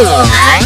으아!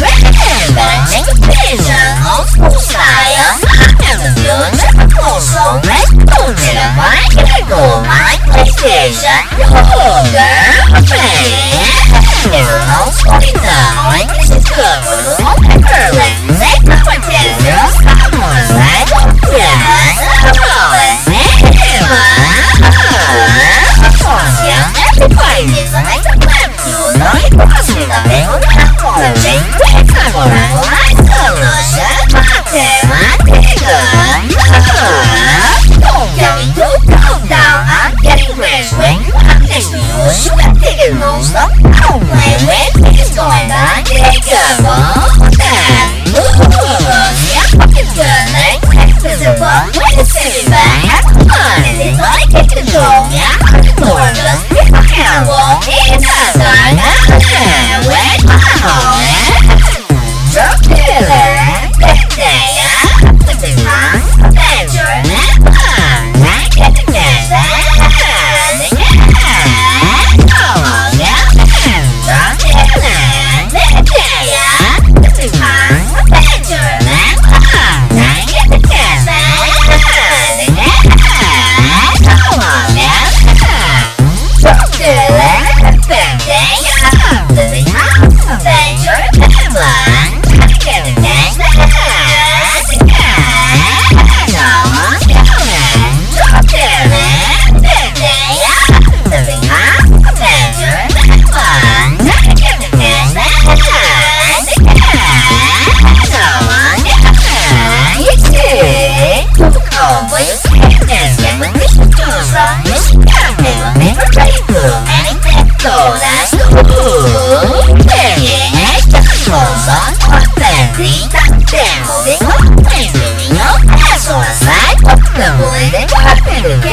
que